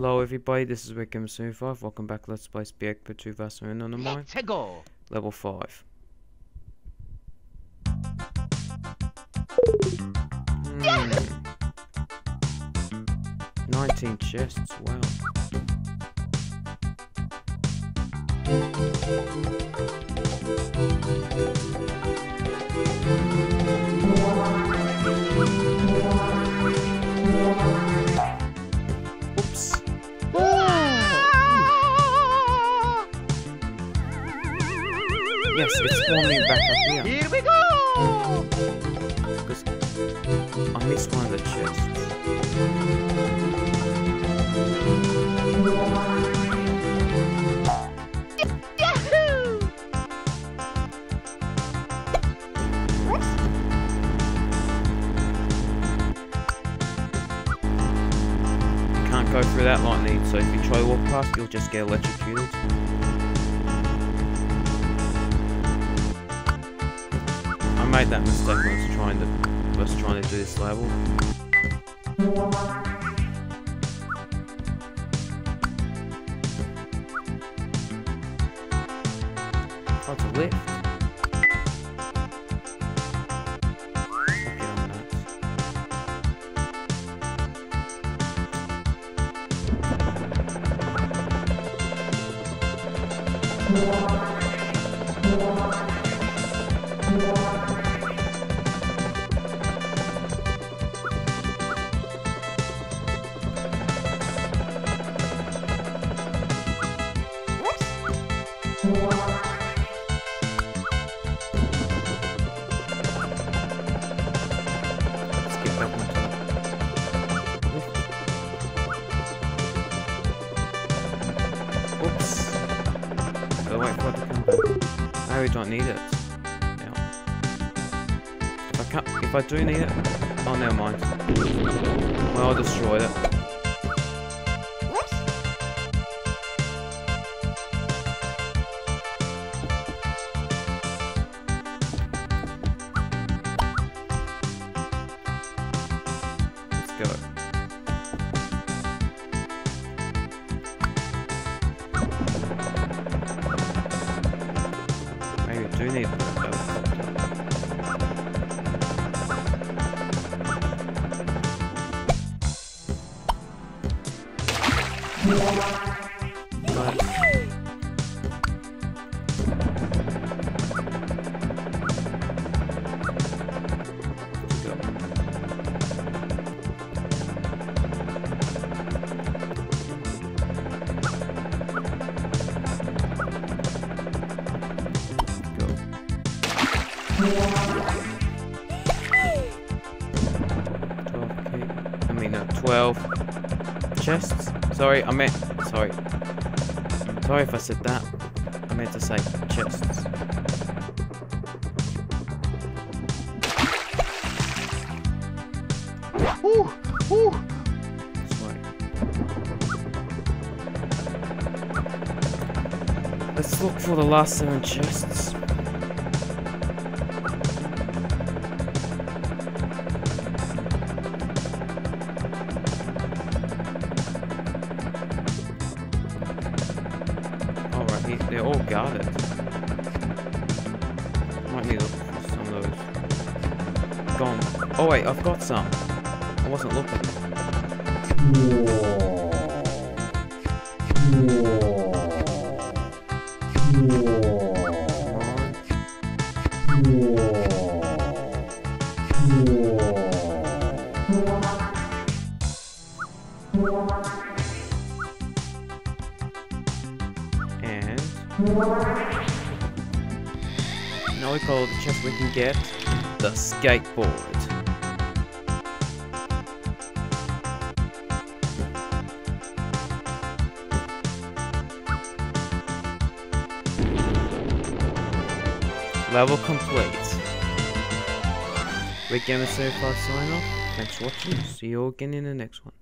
Hello everybody, this is Rick M75. Welcome back Let's Play for 2 vs. on the mine. Let's go. Level 5. Hmm. 19 chests, wow. Yes, it's spawning back up here. Here we go. Because I missed one of the chests. Yahoo! You can't go through that lightning, so if you try to walk past, you'll just get electrocuted. I made that mistake when I was trying to was trying to do this level. Oh, it's a lift. Okay, need it, Yeah. I can't if I do need it. oh never mind. Well, I destroyed it. Maybe I 12k. I mean, no, 12 chests. Sorry, I meant. Sorry. Sorry if I said that. I meant to say chests. Woo. Sorry. Let's look for the last seven chests. They're all guarded. Might need to look for some of those. Gone. Oh wait, I've got some. I wasn't looking. And now we call the chest we can get the skateboard. Level complete. Redgamer 75 sign off. Thanks for watching. See you all again in the next one.